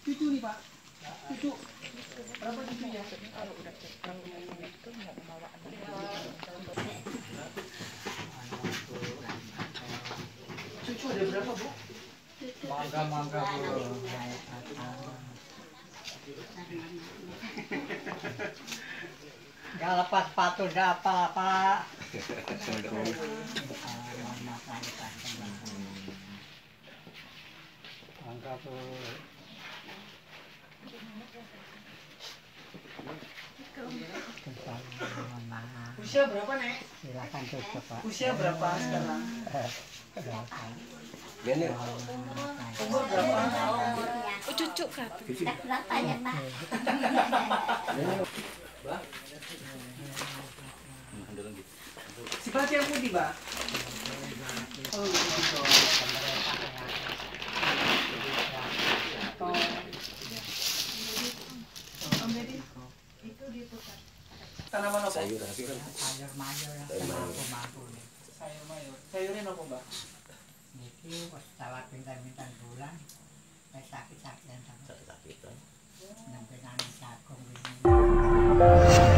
Cucu nih pak. Cucu. Berapa cucunya? Cucu ada berapa bu? Mangga mangga bu. Gak lepas sepatu dah apa pak. Mangga bu. Usia berapa nek? Silakan pak. Usia berapa sekarang? Silakan. Umur berapa? Oh, cucu berapa? Yang putih pak. Oh gitu. Tanaman apa? sayur tapi kan Sayur mayur yang Sayur mayur. Sayur mayur. Sayurin nopo mbak? Niki pas salah pintar-pintar bulan, pas sakit-sakitan. Sakit-sakitan. Nang nangis agung ini.